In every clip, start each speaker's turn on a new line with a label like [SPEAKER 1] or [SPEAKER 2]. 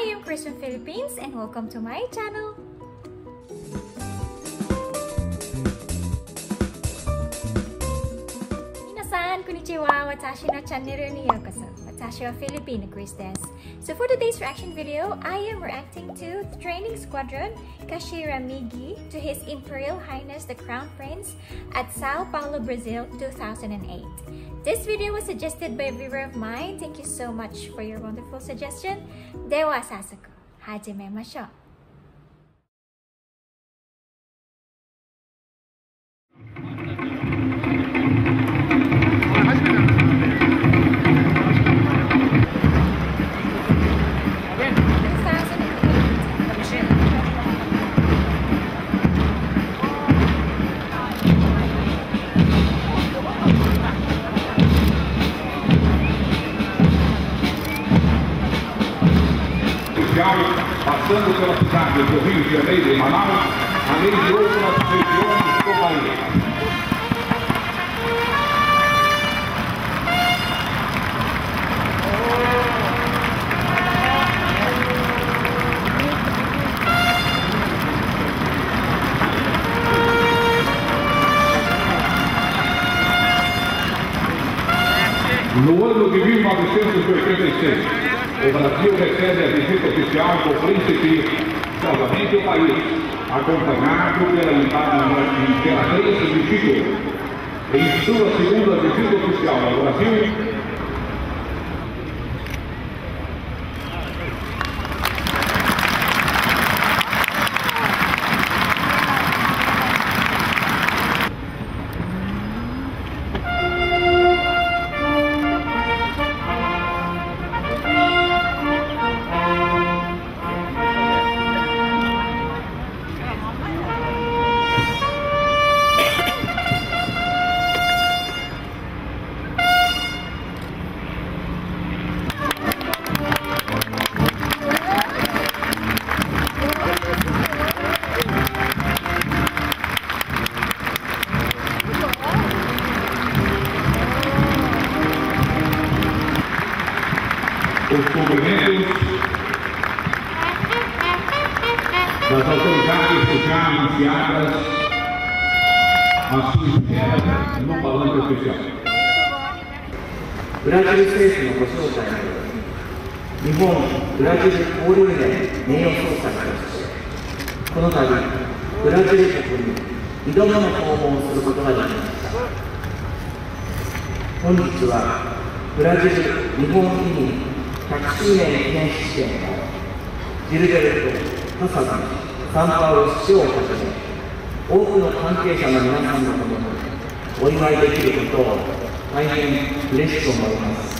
[SPEAKER 1] I am Kris from Philippines and welcome to my channel. Konnichiwa, watashi no channel ni yokoso. Watashi wa Filipino quiz desu. So for today's reaction video, I am reacting to Training Squadron Kashira Migi to His Imperial Highness the Crown Prince at Sao Paulo, Brazil 2008. This video was suggested by a viewer of mine. Thank you so much for your wonderful suggestion. Dewa sasako. Hajime masho.
[SPEAKER 2] Passando pela cidade do Rio de Janeiro e Manaus, além de outras regiões do país. No ano de 1986, o Brasil recebe a visita oficial do príncipe novamente o país, acompanhado pela Imperatriz de Chico. Em sua segunda visita oficial ao Brasil, das autoridades já anunciadas a sua espera no palanque oficial.
[SPEAKER 3] ブラジル政府のご招待に日本ブラジル交流連名誉総裁としてこの度ブラジル国に2度目の訪問をす。ることができました本日はブラジル日本移民100周年記念式典をジルベルト・ハサダサンパウロ市長をはじめ多くの関係者の皆さんのと共にお祝いできることを大変嬉しく思います。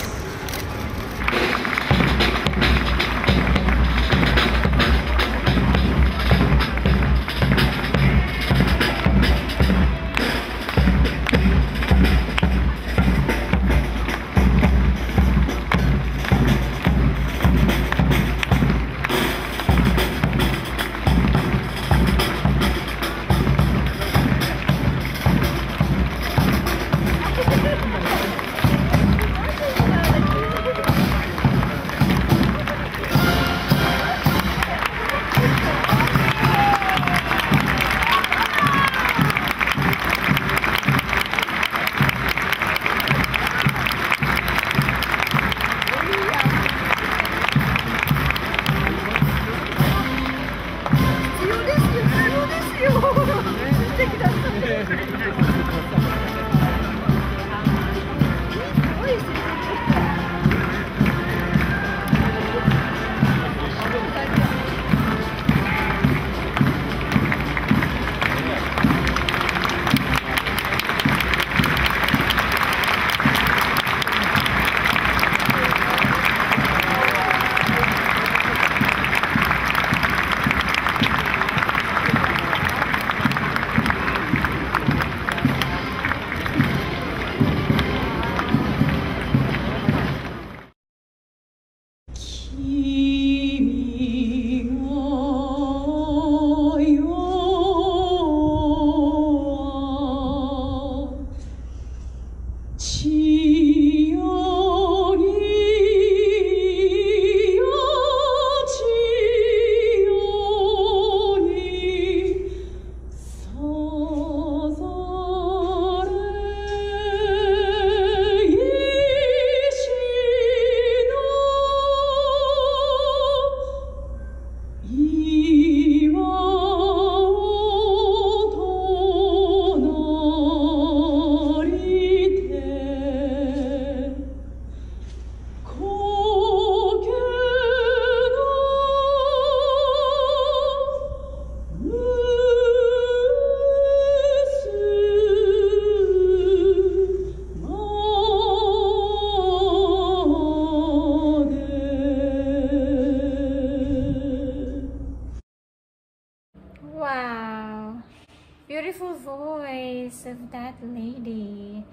[SPEAKER 1] Beautiful voice of that lady.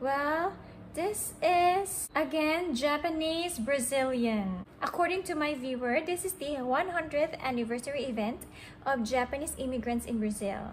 [SPEAKER 1] Well, this is again Japanese Brazilian. According to my viewer, this is the 100th anniversary event of Japanese immigrants in Brazil.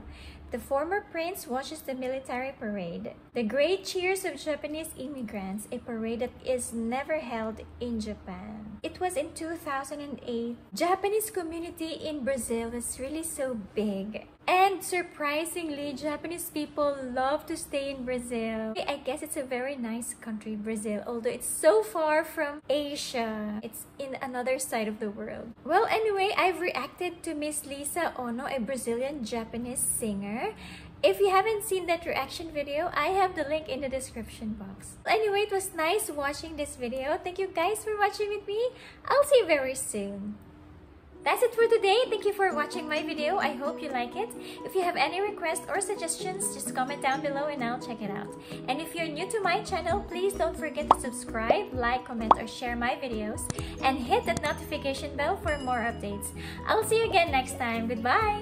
[SPEAKER 1] The former prince watches the military parade. The great cheers of Japanese immigrants, a parade that is never held in Japan. It was in 2008. Japanese community in Brazil is really so big. And surprisingly, Japanese people love to stay in Brazil. I guess it's a very nice country, Brazil, although it's so far from Asia. It's in another side of the world. Well, anyway, I've reacted to Miss Lisa Ono, a Brazilian Japanese singer. If you haven't seen that reaction video, I have the link in the description box. Anyway, it was nice watching this video. Thank you guys for watching with me. I'll see you very soon. That's it for today. Thank you for watching my video. I hope you like it. If you have any requests or suggestions, just comment down below and I'll check it out. And if you're new to my channel, please don't forget to subscribe, like, comment, or share my videos. And hit that notification bell for more updates. I'll see you again next time. Goodbye!